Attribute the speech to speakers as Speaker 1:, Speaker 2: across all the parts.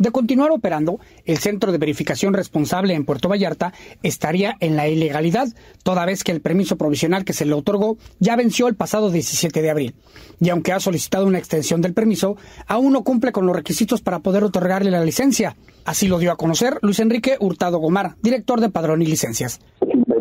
Speaker 1: De continuar operando, el centro de verificación responsable en Puerto Vallarta estaría en la ilegalidad, toda vez que el permiso provisional que se le otorgó ya venció el pasado 17 de abril. Y aunque ha solicitado una extensión del permiso, aún no cumple con los requisitos para poder otorgarle la licencia. Así lo dio a conocer Luis Enrique Hurtado Gomar, director de Padrón y Licencias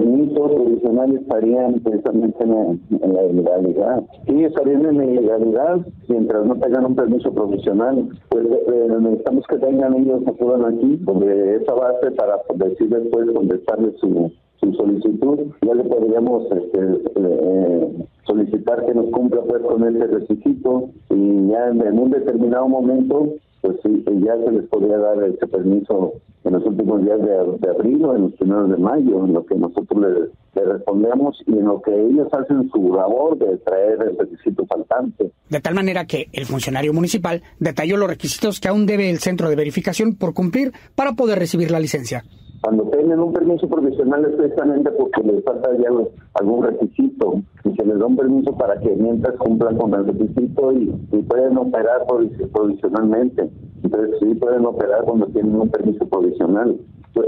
Speaker 2: permisos provisionales estarían precisamente en la, ilegalidad. Y estarían en la ilegalidad mientras no tengan un permiso provisional. Pues eh, necesitamos que tengan ellos acudan aquí, donde esa base para decir después contestarle su, su solicitud, ya le podríamos este, eh, solicitar que nos cumpla pues con ese requisito y ya en un determinado momento pues sí, ya se les podría dar ese permiso en los últimos días de, abril o en los primeros de mayo, en lo que nosotros le, respondemos y en lo que ellos hacen su labor de traer el requisito faltante.
Speaker 1: De tal manera que el funcionario municipal detalló los requisitos que aún debe el centro de verificación por cumplir para poder recibir la licencia.
Speaker 2: Cuando tienen un permiso provisional es precisamente porque les falta ya algún requisito y se les da un permiso para que mientras cumplan con el requisito y, pueden operar provisionalmente. Entonces sí pueden operar cuando tienen un permiso provisional.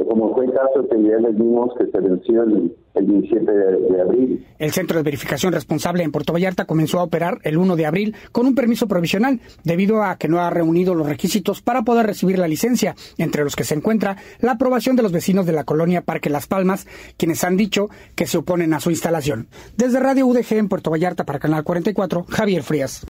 Speaker 2: Como fue el caso que ya les que se venció el, 17 de, abril.
Speaker 1: El centro de verificación responsable en Puerto Vallarta comenzó a operar el 1 de abril con un permiso provisional debido a que no ha reunido los requisitos para poder recibir la licencia, entre los que se encuentra la aprobación de los vecinos de la colonia Parque Las Palmas, quienes han dicho que se oponen a su instalación. Desde Radio UDG en Puerto Vallarta para Canal 44, Javier Frías.